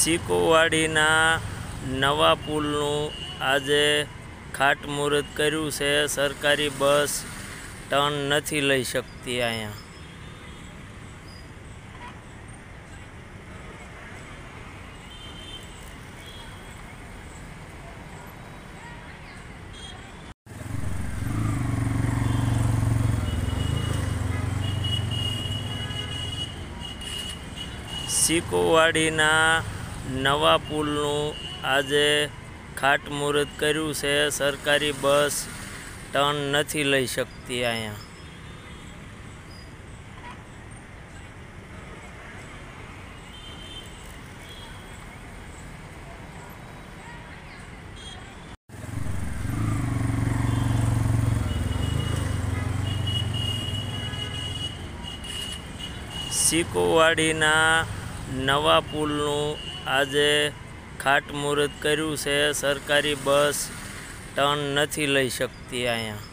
સિકોવાડીના નવા પુલનું આજે ખાટમુહૂર્ત કર્યું છે. સરકારી બસ ટર્ન નથી લઈ શકતી અહીંયા. સિકોવાડીના નવા પુલનું આજે ખાટમુહૂર્ત કર્યું છે. સરકારી બસ ટર્ન નથી લઈ શકતી અહીંયા. સિકોવાડીના નવા પુલનું આજે ખાટમુહૂર્ત કર્યું છે. સરકારી બસ ટર્ન નથી લઈ શકતી અહીંયા.